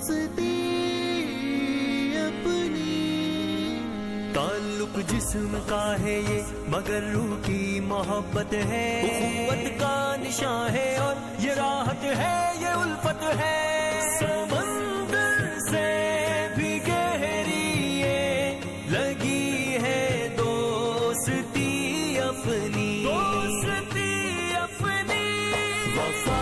हंसती अपनी। ताल्लुक जिस्म का है ये मगर रूह की मोहब्बत है। मोहब्बत का निशान है और ये राहत है ये उल्फत है। समंदर से भी गहरी ये लगी है दोस्ती अपनी। दोस्ती अपनी। वफा